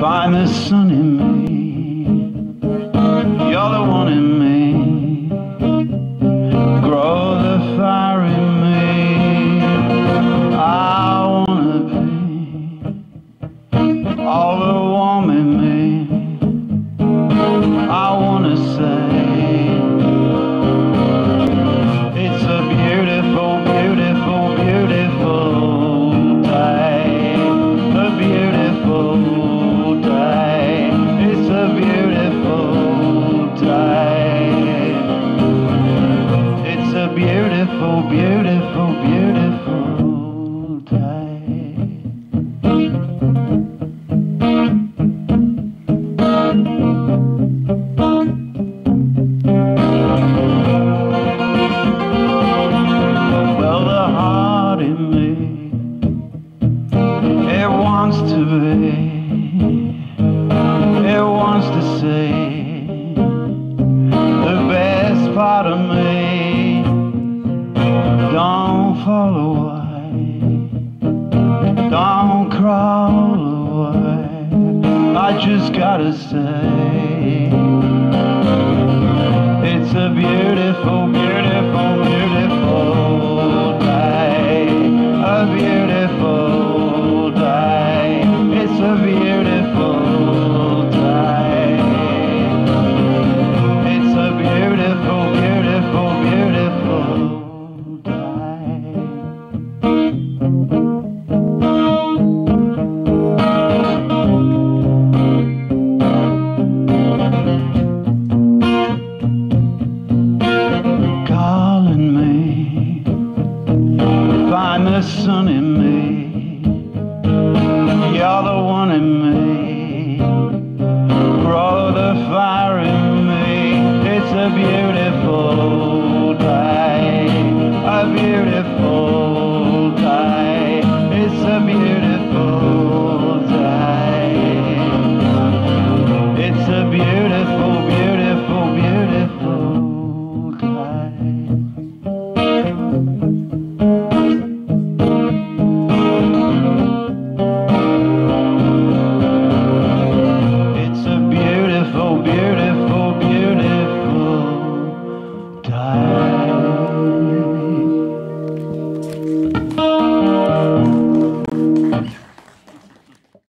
Find the sun in me. I wanna say. It's a beautiful, beautiful, beautiful day. A beautiful day. It's a beautiful day. It's a beautiful, beautiful, beautiful wants to be, it wants to see the best part of me. Don't fall away, don't crawl away. I just gotta say. The sun in me. You're the one.